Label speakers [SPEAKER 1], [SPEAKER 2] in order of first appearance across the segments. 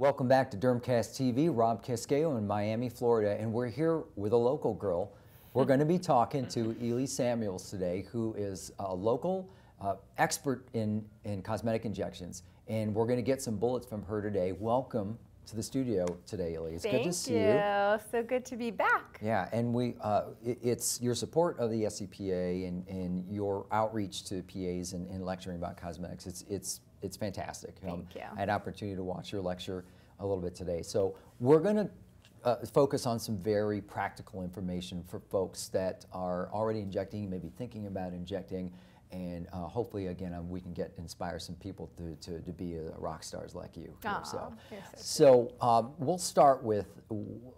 [SPEAKER 1] Welcome back to Dermcast TV. Rob Casquejo in Miami, Florida, and we're here with a local girl. We're going to be talking to Ely Samuels today, who is a local uh, expert in, in cosmetic injections, and we're going to get some bullets from her today. Welcome to the studio today, Ely. It's
[SPEAKER 2] Thank
[SPEAKER 1] good to see
[SPEAKER 2] you.
[SPEAKER 1] you.
[SPEAKER 2] So good to be back.
[SPEAKER 1] Yeah, and we uh, it, it's your support of the SCPA and, and your outreach to PAs and, and lecturing about cosmetics. It's it's it's fantastic. Um,
[SPEAKER 2] Thank you.
[SPEAKER 1] I had opportunity to watch your lecture a little bit today. So we're going to uh, focus on some very practical information for folks that are already injecting, maybe thinking about injecting, and uh, hopefully, again, um, we can get inspire some people to, to, to be uh, rock stars like you. here.
[SPEAKER 2] Aw,
[SPEAKER 1] so,
[SPEAKER 2] so
[SPEAKER 1] so um, we'll start with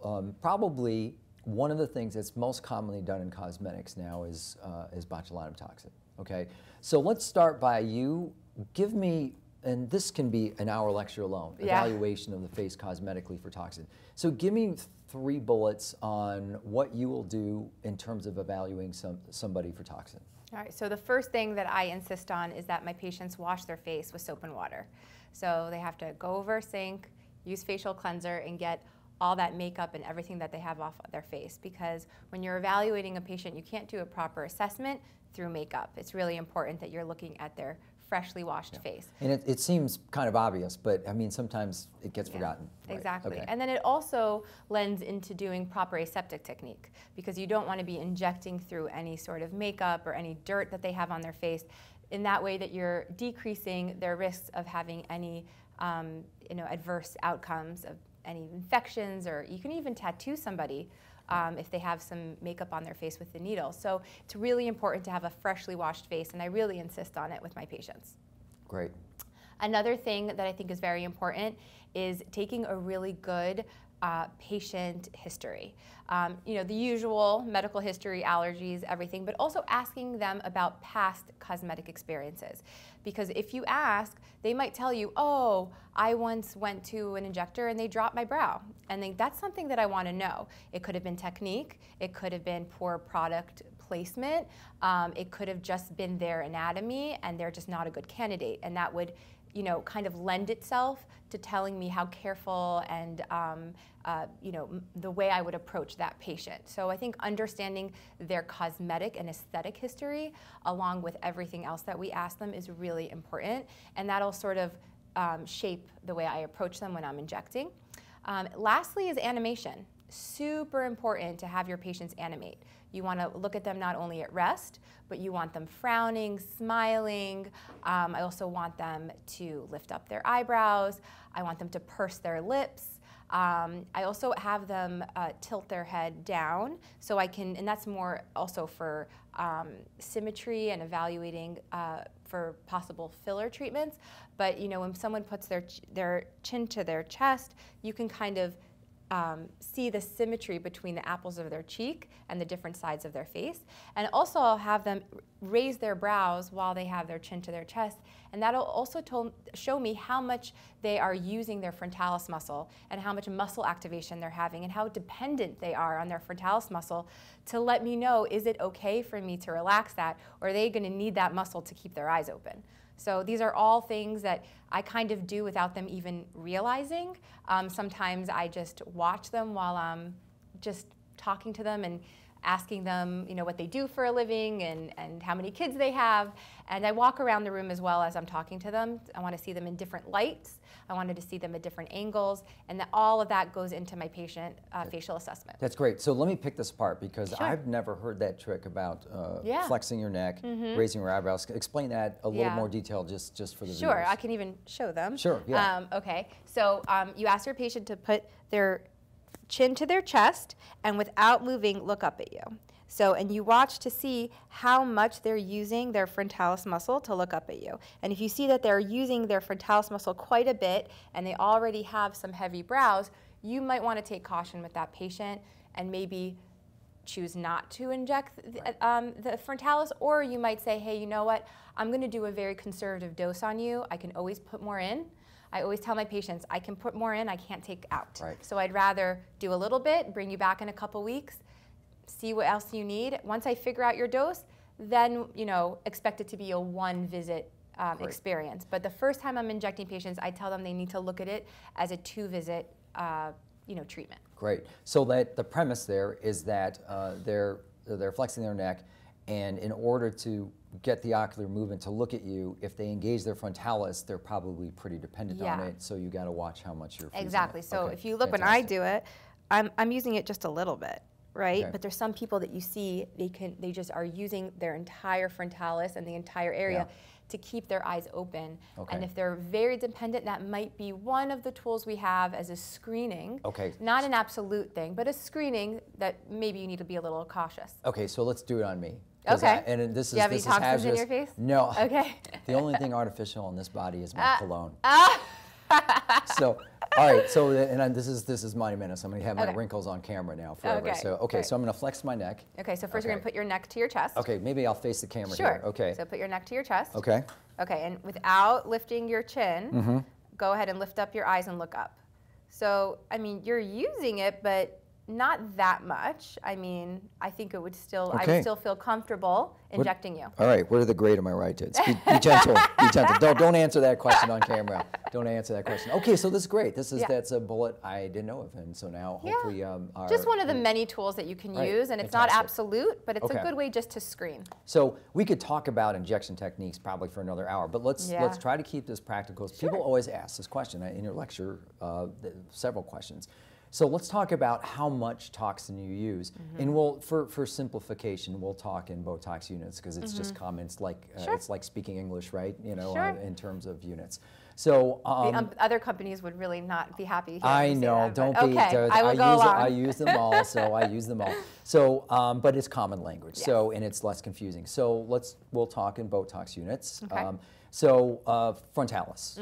[SPEAKER 1] um, probably one of the things that's most commonly done in cosmetics now is uh, is botulinum toxin. Okay, so let's start by you. Give me, and this can be an hour lecture alone.
[SPEAKER 2] Yeah.
[SPEAKER 1] Evaluation of the face cosmetically for toxin. So give me three bullets on what you will do in terms of evaluating some somebody for toxin.
[SPEAKER 2] All right, so the first thing that I insist on is that my patients wash their face with soap and water. So they have to go over a sink, use facial cleanser, and get all that makeup and everything that they have off their face. Because when you're evaluating a patient, you can't do a proper assessment through makeup. It's really important that you're looking at their freshly washed face.
[SPEAKER 1] And it, it seems kind of obvious, but I mean sometimes it gets
[SPEAKER 2] Yeah,
[SPEAKER 1] forgotten. Right,
[SPEAKER 2] Exactly.
[SPEAKER 1] okay.
[SPEAKER 2] And then it also lends into doing proper aseptic technique because you don't want to be injecting through any sort of makeup or any dirt that they have on their face. In that way that you're decreasing their risks of having any um, you know, adverse outcomes of any infections or you can even tattoo somebody um, if they have some makeup on their face with the needle. So it's really important to have a freshly washed face and I really insist on it with my patients.
[SPEAKER 1] Great.
[SPEAKER 2] Another thing that I think is very important is taking a really good uh, patient history. Um, you know, the usual medical history, allergies, everything, but also asking them about past cosmetic experiences. Because if you ask, they might tell you, oh, I once went to an injector and they dropped my brow. And they, that's something that I want to know. It could have been technique, it could have been poor product placement, um, it could have just been their anatomy and they're just not a good candidate. And that would you know, kind of lend itself to telling me how careful and, um, uh, you know, the way I would approach that patient. So I think understanding their cosmetic and aesthetic history, along with everything else that we ask them, is really important, and that'll sort of um, shape the way I approach them when I'm injecting. Um, lastly, is animation. Super important to have your patients animate. You want to look at them not only at rest, but you want them frowning, smiling. Um, I also want them to lift up their eyebrows. I want them to purse their lips. Um, I also have them uh, tilt their head down so I can, and that's more also for um, symmetry and evaluating uh, for possible filler treatments. But you know, when someone puts their ch- their chin to their chest, you can kind of um, see the symmetry between the apples of their cheek and the different sides of their face. And also I'll have them raise their brows while they have their chin to their chest. And that'll also show me how much they are using their frontalis muscle and how much muscle activation they're having and how dependent they are on their frontalis muscle to let me know, is it okay for me to relax that or are they gonna need that muscle to keep their eyes open? So these are all things that I kind of do without them even realizing. Um, sometimes I just watch them while I'm just talking to them and asking them, you know, what they do for a living and, and how many kids they have. And I walk around the room as well as I'm talking to them. I want to see them in different lights. I wanted to see them at different angles. And that all of that goes into my patient uh, facial assessment.
[SPEAKER 1] That's great. So let me pick this apart because
[SPEAKER 2] Sure.
[SPEAKER 1] I've never heard that trick about uh,
[SPEAKER 2] Yeah.
[SPEAKER 1] Flexing your neck, raising your eyebrows. Explain that a little
[SPEAKER 2] Yeah.
[SPEAKER 1] more detail just, just for the
[SPEAKER 2] Sure,
[SPEAKER 1] viewers.
[SPEAKER 2] I can even show them.
[SPEAKER 1] Sure, yeah.
[SPEAKER 2] Um, okay, so um, you ask your patient to put their chin to their chest and without moving, look up at you. So, and you watch to see how much they're using their frontalis muscle to look up at you. And if you see that they're using their frontalis muscle quite a bit and they already have some heavy brows, you might want to take caution with that patient and maybe choose not to inject the, um, the frontalis, or you might say, hey, you know what? I'm going to do a very conservative dose on you. I can always put more in. I always tell my patients, I can put more in, I can't take out.
[SPEAKER 1] Right.
[SPEAKER 2] So I'd rather do a little bit, bring you back in a couple weeks, see what else you need. Once I figure out your dose, then you know expect it to be a one visit um, experience. But the first time I'm injecting patients, I tell them they need to look at it as a two-visit, uh, you know, treatment.
[SPEAKER 1] Great. So that the premise there is that uh, they're they're flexing their neck, and in order to get the ocular movement to look at you, if they engage their frontalis, they're probably pretty dependent on
[SPEAKER 2] Yeah.
[SPEAKER 1] it. So you got to watch how much you're.
[SPEAKER 2] Exactly. So
[SPEAKER 1] Okay,
[SPEAKER 2] if you look when I do it, I'm, I'm using it just a little bit, right?
[SPEAKER 1] Okay.
[SPEAKER 2] But there's some people that you see they can they just are using their entire frontalis and the entire area
[SPEAKER 1] Yeah.
[SPEAKER 2] to keep their eyes open.
[SPEAKER 1] Okay.
[SPEAKER 2] And if they're very dependent, that might be one of the tools we have as a screening.
[SPEAKER 1] Okay.
[SPEAKER 2] Not an absolute thing, but a screening that maybe you need to be a little cautious.
[SPEAKER 1] Okay, so let's do it on me.
[SPEAKER 2] Okay.
[SPEAKER 1] I- and this is
[SPEAKER 2] Do you have any
[SPEAKER 1] this
[SPEAKER 2] toxins
[SPEAKER 1] is
[SPEAKER 2] in your face?
[SPEAKER 1] No.
[SPEAKER 2] Okay.
[SPEAKER 1] The only thing artificial in this body is my
[SPEAKER 2] Ah.
[SPEAKER 1] cologne. so, all right. So, and I, this is this is monumentous. I'm going to have my
[SPEAKER 2] Okay.
[SPEAKER 1] wrinkles on camera now forever.
[SPEAKER 2] Okay,
[SPEAKER 1] So, okay.
[SPEAKER 2] great.
[SPEAKER 1] So I'm going to flex my neck.
[SPEAKER 2] Okay, so first you're gonna put your neck to your chest.
[SPEAKER 1] Okay. Maybe I'll face the camera
[SPEAKER 2] Sure.
[SPEAKER 1] here. Okay.
[SPEAKER 2] So put your neck to your chest.
[SPEAKER 1] Okay.
[SPEAKER 2] Okay, and without lifting your chin,
[SPEAKER 1] Mm-hmm.
[SPEAKER 2] go ahead and lift up your eyes and look up. So, I mean, you're using it, but not that much. I mean, I think it would still, I would still feel comfortable injecting you.
[SPEAKER 1] All right. What are the grade of my right tits? Be, be gentle. Be gentle. Don't don't answer that question on camera. Don't answer that question. Okay. So this is great. This is
[SPEAKER 2] Yeah.
[SPEAKER 1] that's a bullet I didn't know of, and so now
[SPEAKER 2] Yeah.
[SPEAKER 1] hopefully um, our,
[SPEAKER 2] Just one of the many tools that you can
[SPEAKER 1] Right,
[SPEAKER 2] use, and it's not absolute, but it's
[SPEAKER 1] Okay.
[SPEAKER 2] a good way just to screen.
[SPEAKER 1] So we could talk about injection techniques probably for another hour, but let's
[SPEAKER 2] Yeah.
[SPEAKER 1] let's try to keep this practical. 'cause People always ask this question uh, in your lecture, uh, several questions. So let's talk about how much toxin you use,
[SPEAKER 2] Mm-hmm.
[SPEAKER 1] and we'll for, for simplification, we'll talk in Botox units because it's just common. It's like uh,
[SPEAKER 2] Mm-hmm. Sure.
[SPEAKER 1] it's like speaking English, right? You know,
[SPEAKER 2] Sure.
[SPEAKER 1] uh, in terms of units. So
[SPEAKER 2] The
[SPEAKER 1] um,
[SPEAKER 2] um, other companies would really not be happy.
[SPEAKER 1] I know.
[SPEAKER 2] that,
[SPEAKER 1] don't be.
[SPEAKER 2] Okay, I will
[SPEAKER 1] use,
[SPEAKER 2] go along.
[SPEAKER 1] I use them all, so I use them all. So, um, but it's common language. So, and it's less confusing. So let's we'll talk in Botox units.
[SPEAKER 2] Okay. Mm-hmm.
[SPEAKER 1] Um, so uh, frontalis.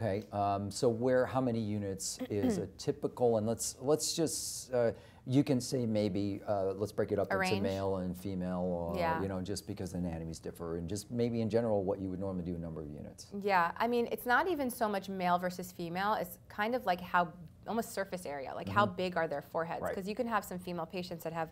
[SPEAKER 1] Okay. Um, so where how many units is a typical? And let's let's just. Uh, you can say maybe uh, let's break it up into male and female, or
[SPEAKER 2] Yeah.
[SPEAKER 1] you know, just because the anatomies differ, and just maybe in general what you would normally do a number of units.
[SPEAKER 2] Yeah, I mean, it's not even so much male versus female. It's kind of like how almost surface area, like how big are their foreheads?
[SPEAKER 1] Mm-hmm. Right.
[SPEAKER 2] Because you can have some female patients that have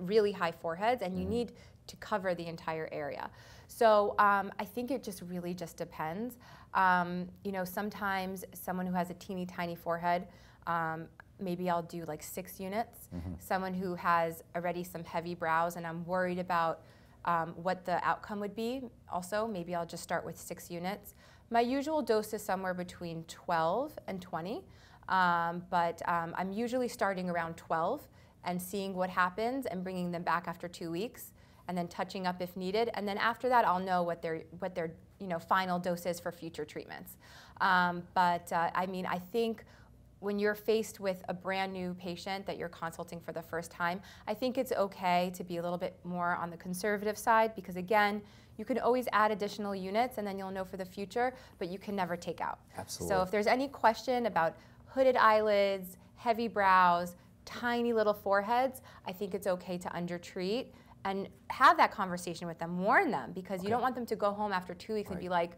[SPEAKER 2] really high foreheads, and you
[SPEAKER 1] Mm-hmm.
[SPEAKER 2] need to cover the entire area. So um, I think it just really just depends. Um, you know, sometimes someone who has a teeny tiny forehead. Um, Maybe I'll do like six units.
[SPEAKER 1] Mm-hmm.
[SPEAKER 2] Someone who has already some heavy brows and I'm worried about um, what the outcome would be. Also, maybe I'll just start with six units. My usual dose is somewhere between 12 and 20, um, but um, I'm usually starting around 12 and seeing what happens and bringing them back after two weeks, and then touching up if needed. And then after that, I'll know what their what their you know final dose is for future treatments. Um, but uh, I mean, I think when you're faced with a brand new patient that you're consulting for the first time, I think it's okay to be a little bit more on the conservative side because, again, you can always add additional units and then you'll know for the future, but you can never take out.
[SPEAKER 1] Absolutely.
[SPEAKER 2] So if there's any question about hooded eyelids, heavy brows, tiny little foreheads, I think it's okay to undertreat and have that conversation with them, warn them because you don't want them to go home after two weeks and be like,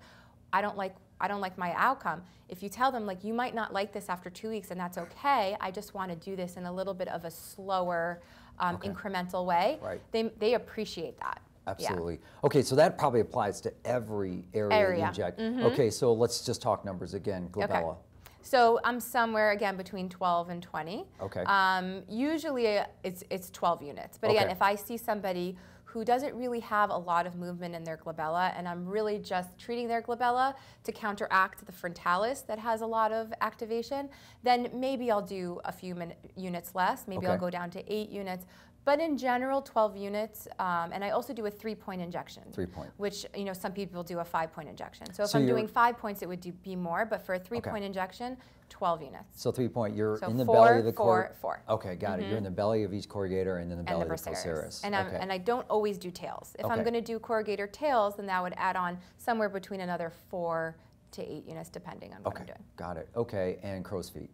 [SPEAKER 2] I don't like I don't like my outcome. If you tell them like you might not like this after two weeks and that's okay, I just want to do this in a little bit of a slower, um,
[SPEAKER 1] Okay.
[SPEAKER 2] incremental way.
[SPEAKER 1] Right.
[SPEAKER 2] They they appreciate that. Yeah.
[SPEAKER 1] Absolutely. Okay, so that probably applies to every area, you
[SPEAKER 2] Area.
[SPEAKER 1] inject. Okay, so let's just talk numbers again. Glabella.
[SPEAKER 2] Okay. So I'm somewhere again between 12 and 20.
[SPEAKER 1] Okay.
[SPEAKER 2] Um, usually uh, it's it's 12 units, but again,
[SPEAKER 1] Okay.
[SPEAKER 2] if I see somebody who doesn't really have a lot of movement in their glabella, and I'm really just treating their glabella to counteract the frontalis that has a lot of activation, then maybe I'll do a few min- units less. Maybe I'll go down to eight units. But in general, 12 units, um, and I also do a three-point injection.
[SPEAKER 1] Three-point.
[SPEAKER 2] Which, you know, some people do a five-point injection. So if
[SPEAKER 1] So
[SPEAKER 2] I'm doing five points, it would do, be more, but for a three-point injection, 12 units.
[SPEAKER 1] So three point, you're
[SPEAKER 2] So
[SPEAKER 1] in the
[SPEAKER 2] four,
[SPEAKER 1] belly of the
[SPEAKER 2] four,
[SPEAKER 1] cor-
[SPEAKER 2] four.
[SPEAKER 1] Okay, got it. You're in the belly of each corrugator and then the
[SPEAKER 2] and
[SPEAKER 1] belly
[SPEAKER 2] the
[SPEAKER 1] of the procerus.
[SPEAKER 2] And, I'm,
[SPEAKER 1] okay.
[SPEAKER 2] and I don't always do tails. If I'm going to do corrugator tails, then that would add on somewhere between another four to eight units, depending on what
[SPEAKER 1] okay,
[SPEAKER 2] I'm doing.
[SPEAKER 1] got it. Okay, and crow's feet.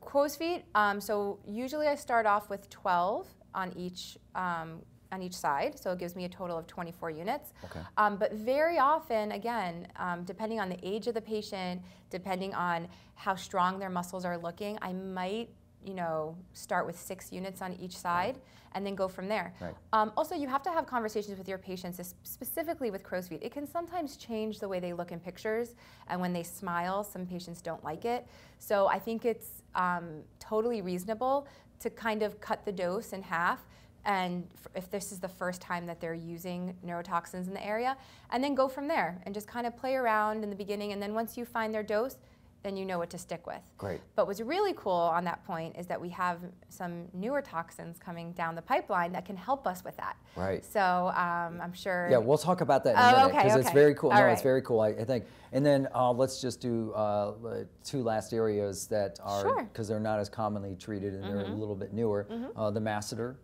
[SPEAKER 2] Crow's feet. Um, so usually I start off with 12 on each um, on each side, so it gives me a total of 24 units.
[SPEAKER 1] Okay.
[SPEAKER 2] Um, but very often, again, um, depending on the age of the patient, depending on how strong their muscles are looking, I might you know, start with six units on each side and then go from there.
[SPEAKER 1] Right.
[SPEAKER 2] Um, also, you have to have conversations with your patients, specifically with crow's feet. It can sometimes change the way they look in pictures, and when they smile, some patients don't like it. So I think it's um, totally reasonable to kind of cut the dose in half. And if this is the first time that they're using neurotoxins in the area, and then go from there and just kind of play around in the beginning. And then once you find their dose, then you know what to stick with.
[SPEAKER 1] Great.
[SPEAKER 2] But what's really cool on that point is that we have some newer toxins coming down the pipeline that can help us with that.
[SPEAKER 1] Right.
[SPEAKER 2] So um, I'm sure.
[SPEAKER 1] Yeah, we'll talk about that in a
[SPEAKER 2] Oh,
[SPEAKER 1] minute
[SPEAKER 2] okay,
[SPEAKER 1] because it's very cool.
[SPEAKER 2] All
[SPEAKER 1] no, it's very cool. I, I think. And then uh, let's just do uh, two last areas that are
[SPEAKER 2] Sure. Mm-hmm.
[SPEAKER 1] because they're not as commonly treated and they're a little bit newer. Uh, the masseter.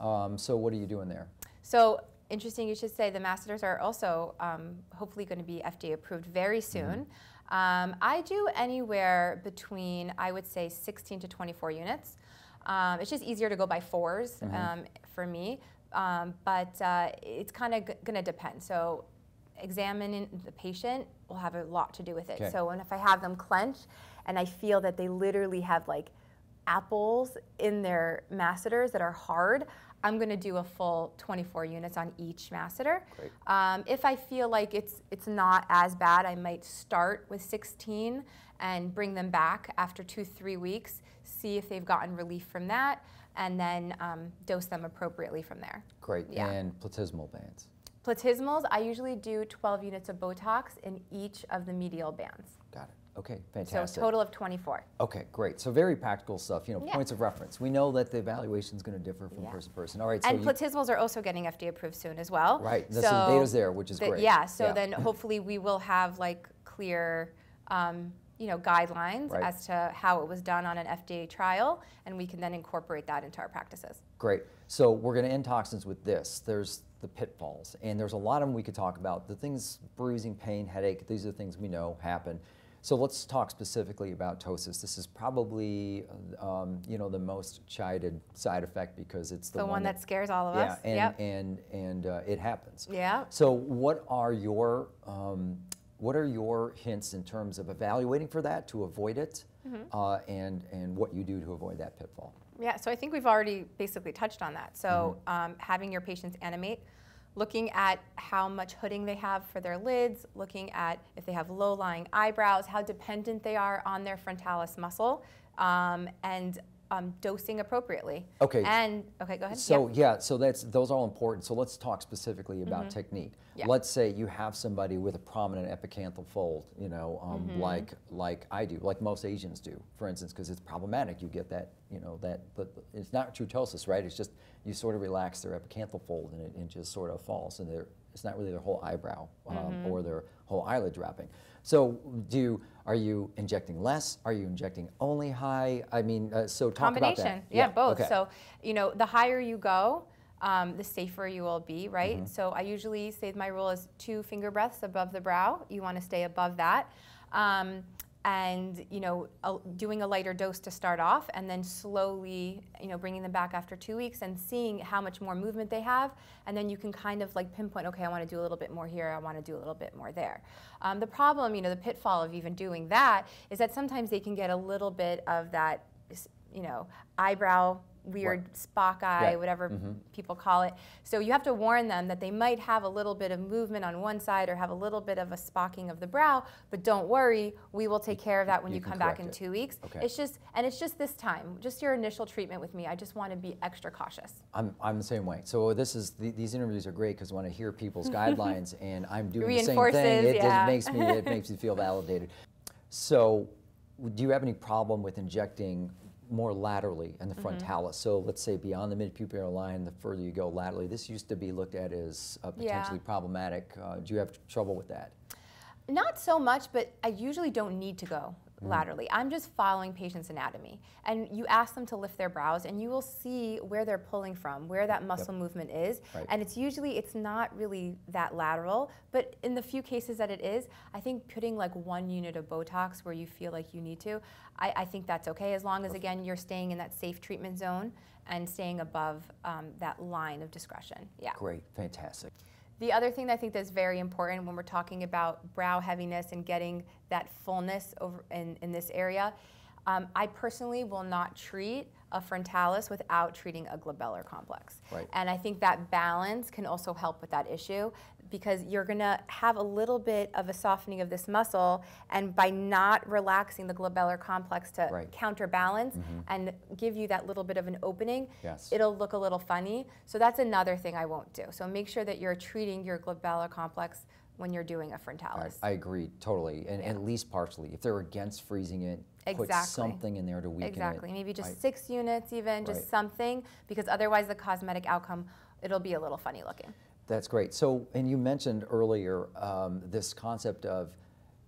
[SPEAKER 1] Um, so what are you doing there?
[SPEAKER 2] So interesting, you should say the masseters are also um, hopefully going to be FDA approved very soon. Um, I do anywhere between, I would say, 16 to 24 units. Um, it's just easier to go by 4s um, for me, um, but uh, it's kind of going to depend. So examining the patient will have a lot to do with it.
[SPEAKER 1] Okay.
[SPEAKER 2] So when if I have them clench and I feel that they literally have like apples in their masseters that are hard, I'm going to do a full 24 units on each masseter. Um, if I feel like it's it's not as bad, I might start with 16 and bring them back after two three weeks, see if they've gotten relief from that, and then um, dose them appropriately from there.
[SPEAKER 1] Great.
[SPEAKER 2] Yeah.
[SPEAKER 1] And platysmal bands.
[SPEAKER 2] Platysmals, I usually do 12 units of Botox in each of the medial bands.
[SPEAKER 1] Got it. Okay, fantastic.
[SPEAKER 2] So total of 24.
[SPEAKER 1] Okay, great. So very practical stuff. You know,
[SPEAKER 2] Yeah.
[SPEAKER 1] points of reference. We know that the evaluation is going to differ from
[SPEAKER 2] Yeah.
[SPEAKER 1] person to person. All right. So
[SPEAKER 2] and
[SPEAKER 1] you,
[SPEAKER 2] platysmals are also getting FDA approved soon as well.
[SPEAKER 1] Right, the- so the data's there, which is
[SPEAKER 2] the-
[SPEAKER 1] great.
[SPEAKER 2] Yeah, so
[SPEAKER 1] Yeah.
[SPEAKER 2] then hopefully we will have like clear, um, you know, guidelines
[SPEAKER 1] Right.
[SPEAKER 2] as to how it was done on an FDA trial, and we can then incorporate that into our practices.
[SPEAKER 1] Great. So we're going to end toxins with this. There's the pitfalls, and there's a lot of them we could talk about. The things, bruising, pain, headache, these are the things we know happen. So let's talk specifically about ptosis. This is probably, um, you know, the most chided side effect because it's the,
[SPEAKER 2] The, one that, scares all of
[SPEAKER 1] yeah,
[SPEAKER 2] us.
[SPEAKER 1] and
[SPEAKER 2] yep.
[SPEAKER 1] and and uh, it happens.
[SPEAKER 2] Yeah.
[SPEAKER 1] So what are your um, what are your hints in terms of evaluating for that to avoid it,
[SPEAKER 2] Mm-hmm.
[SPEAKER 1] uh, and and what you do to avoid that pitfall?
[SPEAKER 2] Yeah, so I think we've already basically touched on that. So
[SPEAKER 1] Mm-hmm.
[SPEAKER 2] um, having your patients animate, looking at how much hooding they have for their lids, looking at if they have low-lying eyebrows, how dependent they are on their frontalis muscle, um, and um, dosing appropriately.
[SPEAKER 1] Okay.
[SPEAKER 2] And okay, go ahead.
[SPEAKER 1] So
[SPEAKER 2] Yep.
[SPEAKER 1] yeah, so that's those are all important. So let's talk specifically about technique.
[SPEAKER 2] Mm-hmm. Yeah.
[SPEAKER 1] Let's say you have somebody with a prominent epicanthal fold, you know, um,
[SPEAKER 2] Mm-hmm.
[SPEAKER 1] like like I do, like most Asians do, for instance, because it's problematic. You get that, you know, that but it's not true ptosis, right? It's just you sort of relax their epicanthal fold and it, it just sort of falls, and it's not really their whole eyebrow um,
[SPEAKER 2] Mm-hmm.
[SPEAKER 1] or their whole eyelid dropping. So do you, are you injecting less? Are you injecting only high? I mean, uh, so talk about
[SPEAKER 2] combination.
[SPEAKER 1] that.
[SPEAKER 2] Yeah, both.
[SPEAKER 1] okay.
[SPEAKER 2] So, you know, the higher you go, um, the safer you will be, right?
[SPEAKER 1] Mm-hmm.
[SPEAKER 2] So I usually say my rule is two finger breaths above the brow. You want to stay above that. Um, and you know, a, doing a lighter dose to start off, and then slowly, you know, bringing them back after two weeks and seeing how much more movement they have, and then you can kind of like pinpoint, okay, I want to do a little bit more here, I want to do a little bit more there. Um, the problem, you know, the pitfall of even doing that is that sometimes they can get a little bit of that, you know, eyebrow weird Spock eye,
[SPEAKER 1] Yeah.
[SPEAKER 2] whatever mm-hmm. people call it. So you have to warn them that they might have a little bit of movement on one side or have a little bit of a spocking of the brow, but don't worry, we will take care of that when
[SPEAKER 1] you
[SPEAKER 2] you, come back in
[SPEAKER 1] it.
[SPEAKER 2] two weeks.
[SPEAKER 1] Okay.
[SPEAKER 2] It's just, and it's just this time, just your initial treatment with me. I just want to be extra cautious.
[SPEAKER 1] I'm, I'm the same way. So this is the, these interviews are great because when I hear people's guidelines and I'm doing the same thing, it
[SPEAKER 2] yeah.
[SPEAKER 1] makes me it makes me feel validated. So, do you have any problem with injecting more laterally in the
[SPEAKER 2] Mm-hmm.
[SPEAKER 1] frontalis? So let's say beyond the midpupillary line, the further you go laterally. This used to be looked at as uh,
[SPEAKER 2] Yeah.
[SPEAKER 1] potentially problematic. Uh, do you have trouble with that?
[SPEAKER 2] Not so much, but I usually don't need to go
[SPEAKER 1] Mm.
[SPEAKER 2] laterally. I'm just following patients' anatomy. And you ask them to lift their brows and you will see where they're pulling from, where that muscle movement is.
[SPEAKER 1] Right.
[SPEAKER 2] And it's usually it's not really that lateral, but in the few cases that it is, I think putting like one unit of Botox where you feel like you need to, I, I think that's okay as long as again you're staying in that safe treatment zone and staying above um, that line of discretion. Yeah.
[SPEAKER 1] Great, fantastic.
[SPEAKER 2] The other thing that I think that's very important when we're talking about brow heaviness and getting that fullness over in, in this area, Um, I personally will not treat a frontalis without treating a glabellar complex.
[SPEAKER 1] Right.
[SPEAKER 2] And I think that balance can also help with that issue because you're going to have a little bit of a softening of this muscle and by not relaxing the glabellar complex to
[SPEAKER 1] Right.
[SPEAKER 2] counterbalance and give you that little bit of an opening,
[SPEAKER 1] Yes.
[SPEAKER 2] it'll look a little funny. So that's another thing I won't do. So make sure that you're treating your glabellar complex when you're doing a frontalis.
[SPEAKER 1] I agree totally, and at least partially. If they're against freezing it, put
[SPEAKER 2] Exactly.
[SPEAKER 1] something in there to weaken
[SPEAKER 2] Exactly.
[SPEAKER 1] it.
[SPEAKER 2] Maybe just
[SPEAKER 1] Right.
[SPEAKER 2] six units, even just
[SPEAKER 1] Right.
[SPEAKER 2] something, because otherwise the cosmetic outcome it'll be a little funny looking.
[SPEAKER 1] That's great. So, and you mentioned earlier um, this concept of,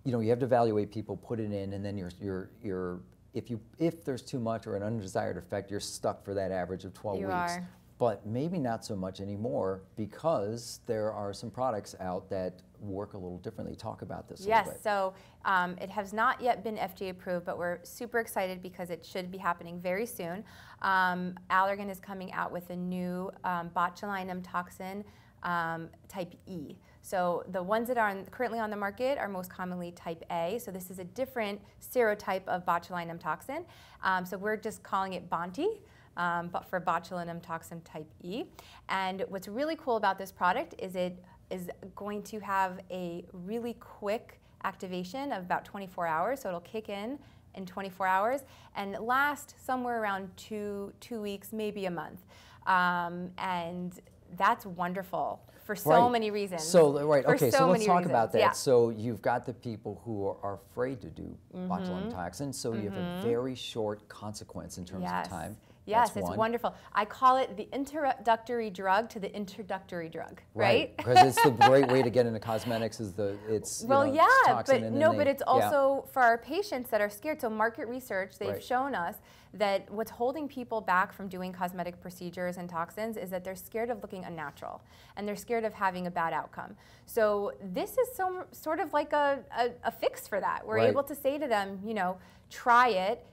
[SPEAKER 1] you know, you have to evaluate people, put it in, and then you're, you're, you're, if you, if there's too much or an undesired effect, you're stuck for that average of 12
[SPEAKER 2] You
[SPEAKER 1] weeks.
[SPEAKER 2] are.
[SPEAKER 1] But maybe not so much anymore because there are some products out that work a little differently. Talk about this
[SPEAKER 2] Yes,
[SPEAKER 1] little bit.
[SPEAKER 2] so um, it has not yet been FDA approved, but we're super excited because it should be happening very soon. Um, Allergan is coming out with a new um, botulinum toxin um, type E. So the ones that are currently on the market are most commonly type A. So this is a different serotype of botulinum toxin. Um, so we're just calling it Bonti. Um, but for botulinum toxin type E. And what's really cool about this product is it is going to have a really quick activation of about 24 hours. So it'll kick in in 24 hours and last somewhere around two, two weeks, maybe a month. Um, and that's wonderful for so
[SPEAKER 1] Right.
[SPEAKER 2] many reasons.
[SPEAKER 1] So, right,
[SPEAKER 2] For
[SPEAKER 1] okay, so,
[SPEAKER 2] so
[SPEAKER 1] let's talk
[SPEAKER 2] reasons,
[SPEAKER 1] about that.
[SPEAKER 2] yeah. Mm-hmm.
[SPEAKER 1] So, you've got the people who are, are afraid to do botulinum toxin, so you have a very short consequence in terms
[SPEAKER 2] Yes.
[SPEAKER 1] of time.
[SPEAKER 2] Yes, it's wonderful. I call it the introductory drug to the introductory drug, right?
[SPEAKER 1] Because it's the great way to get into cosmetics is the it's you
[SPEAKER 2] Well,
[SPEAKER 1] know,
[SPEAKER 2] yeah,
[SPEAKER 1] toxin
[SPEAKER 2] but no,
[SPEAKER 1] they-
[SPEAKER 2] but it's
[SPEAKER 1] yeah.
[SPEAKER 2] also for our patients that are scared. So market research, they've
[SPEAKER 1] Right.
[SPEAKER 2] shown us that what's holding people back from doing cosmetic procedures and toxins is that they're scared of looking unnatural and they're scared of having a bad outcome. So this is some sort of like a, a, a fix for that. We're
[SPEAKER 1] Right.
[SPEAKER 2] able to say to them, you know, try it.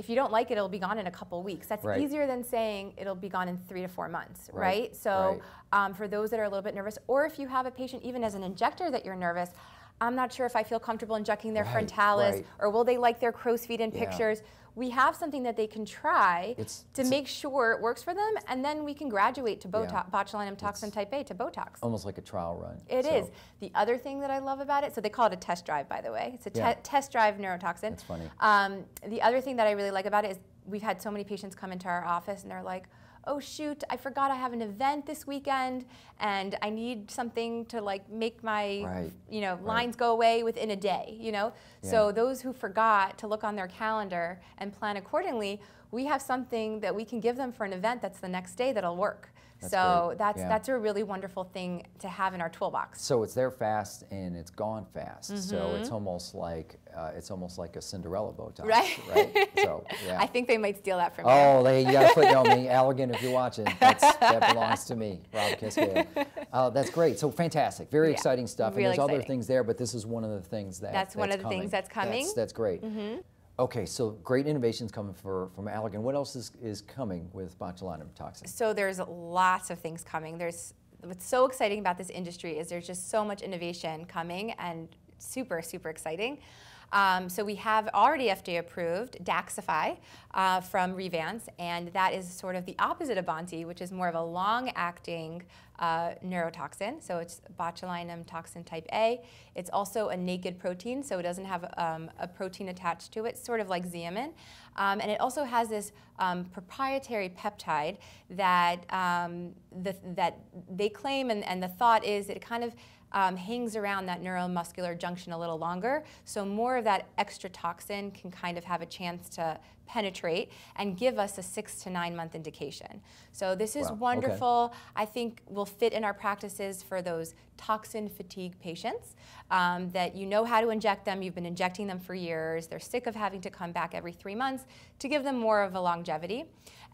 [SPEAKER 2] If you don't like it, it'll be gone in a couple weeks. That's
[SPEAKER 1] Right.
[SPEAKER 2] easier than saying it'll be gone in three to four months,
[SPEAKER 1] Right,
[SPEAKER 2] right? So
[SPEAKER 1] right.
[SPEAKER 2] um, for those that are a little bit nervous, or if you have a patient, even as an injector, that you're nervous, I'm not sure if I feel comfortable injecting their frontalis, or will they like their crow's feet in
[SPEAKER 1] Yeah.
[SPEAKER 2] pictures? We have something that they can try
[SPEAKER 1] It's-
[SPEAKER 2] to
[SPEAKER 1] it's-
[SPEAKER 2] make sure it works for them, and then we can graduate to
[SPEAKER 1] Yeah.
[SPEAKER 2] Botulinum toxin type A to Botox.
[SPEAKER 1] almost like a trial run.
[SPEAKER 2] It is.
[SPEAKER 1] so
[SPEAKER 2] The other thing that I love about it, so they call it a test drive, by the way. It's a te-
[SPEAKER 1] Yeah.
[SPEAKER 2] test drive neurotoxin.
[SPEAKER 1] That's funny.
[SPEAKER 2] Um, the other thing that I really like about it is we've had so many patients come into our office and they're like, oh shoot, I forgot I have an event this weekend and I need something to like make my
[SPEAKER 1] Right,
[SPEAKER 2] you know
[SPEAKER 1] right.
[SPEAKER 2] lines go away within a day, you know? So those who forgot to look on their calendar and plan accordingly, we have something that we can give them for an event that's the next day that'll work.
[SPEAKER 1] That's
[SPEAKER 2] so
[SPEAKER 1] great,
[SPEAKER 2] that's
[SPEAKER 1] yeah.
[SPEAKER 2] that's a really wonderful thing to have in our toolbox.
[SPEAKER 1] So it's there fast and it's gone fast. So
[SPEAKER 2] Mm-hmm.
[SPEAKER 1] it's almost like uh, it's almost like a Cinderella Botox,
[SPEAKER 2] Right.
[SPEAKER 1] right? So yeah.
[SPEAKER 2] I think they might steal that from you.
[SPEAKER 1] Oh, they, you got to footnote me, Allergan, if you're watching. That's, that belongs to me, Rob Casquejo. Uh, that's great. So fantastic, very
[SPEAKER 2] Yeah,
[SPEAKER 1] exciting stuff. and there's other things there, but this is one of the things that
[SPEAKER 2] That's one of the things that's coming.
[SPEAKER 1] That's, that's great.
[SPEAKER 2] Mm-hmm.
[SPEAKER 1] Okay, so great innovations coming for, from Allergan. What else is, is coming with botulinum toxin?
[SPEAKER 2] So there's lots of things coming. There's what's so exciting about this industry is there's just so much innovation coming and super super exciting. Um, so we have already FDA approved Daxxify uh, from Revance, and that is sort of the opposite of Bonti, which is more of a long-acting uh, neurotoxin. So it's botulinum toxin type A. It's also a naked protein, so it doesn't have um, a protein attached to it, sort of like Xeomin. Um, and it also has this um, proprietary peptide that um, the, that they claim, and, and the thought is it kind of um, hangs around that neuromuscular junction a little longer. So more of that extra toxin can kind of have a chance to penetrate and give us a six to nine month indication. So this is
[SPEAKER 1] Wow, okay.
[SPEAKER 2] wonderful. I think will fit in our practices for those toxin fatigue patients um, that you know how to inject them. You've been injecting them for years. They're sick of having to come back every three months to give them more of a longevity.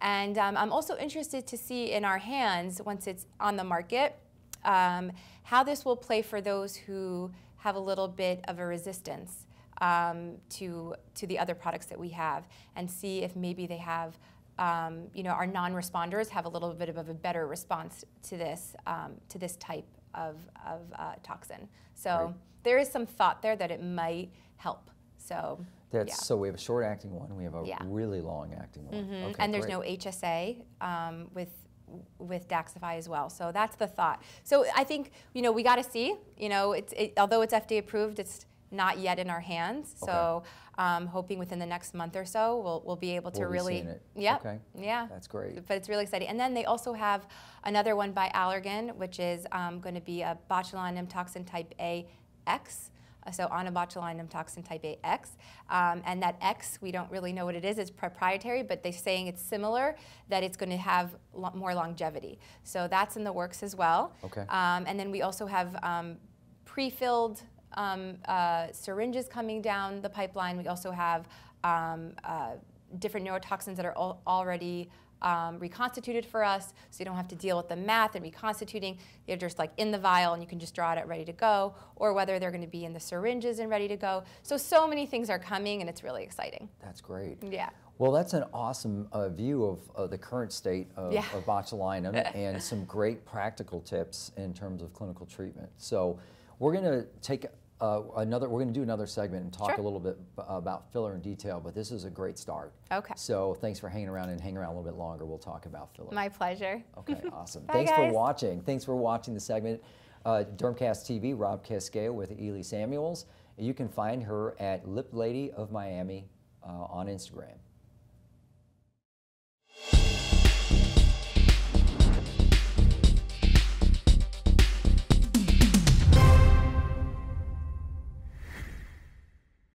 [SPEAKER 2] And um, I'm also interested to see in our hands once it's on the market um, how this will play for those who have a little bit of a resistance um, to, to the other products that we have and see if maybe they have, um, you know, our non-responders have a little bit of a better response to this, um, to this type of, of uh, toxin. So
[SPEAKER 1] Great.
[SPEAKER 2] there is some thought there that it might help So
[SPEAKER 1] That's
[SPEAKER 2] yeah.
[SPEAKER 1] so we have a short acting one. We have a
[SPEAKER 2] Yeah.
[SPEAKER 1] really long acting one.
[SPEAKER 2] Mhm.
[SPEAKER 1] Okay,
[SPEAKER 2] and there's
[SPEAKER 1] great.
[SPEAKER 2] no HSA um, with with Daxxify as well. So that's the thought. So I think you know we got to see. You know, it's it, although it's FDA approved, it's not yet in our hands. So um, hoping within the next month or so, we'll we'll be able to
[SPEAKER 1] We'll
[SPEAKER 2] really. Yep.
[SPEAKER 1] Okay.
[SPEAKER 2] Yeah.
[SPEAKER 1] That's great.
[SPEAKER 2] But it's really exciting. And then they also have another one by Allergan, which is um, going to be a botulinum toxin type A X. So onabotulinum toxin type A X. Um, and that X, we don't really know what it is. It's proprietary, but they're saying it's similar, that it's going to have lo- more longevity. So that's in the works as well.
[SPEAKER 1] Okay.
[SPEAKER 2] Um, and then we also have um, pre-filled um, uh, syringes coming down the pipeline. We also have um, uh, different neurotoxins that are al- already um, reconstituted for us, so you don't have to deal with the math and reconstituting. They're just like in the vial, and you can just draw it out ready to go, or whether they're going to be in the syringes and ready to go. So, so many things are coming, and it's really exciting.
[SPEAKER 1] That's great.
[SPEAKER 2] Yeah.
[SPEAKER 1] Well, that's an awesome uh, view of uh, the current state of,
[SPEAKER 2] Yeah.
[SPEAKER 1] of botulinum and some great practical tips in terms of clinical treatment. So we're going to take uh, another, we're going to do another segment and talk
[SPEAKER 2] Sure.
[SPEAKER 1] a little bit b- about filler in detail, but this is a great start.
[SPEAKER 2] Okay.
[SPEAKER 1] So thanks for hanging around and hang around a little bit longer. We'll talk about filler.
[SPEAKER 2] My pleasure.
[SPEAKER 1] Okay, awesome.
[SPEAKER 2] Bye,
[SPEAKER 1] Thanks for watching. Thanks for watching the segment. Uh, Dermcast TV, Rob Casquejo with Ely Samuels. You can find her at Lip Lady of Miami uh, on Instagram.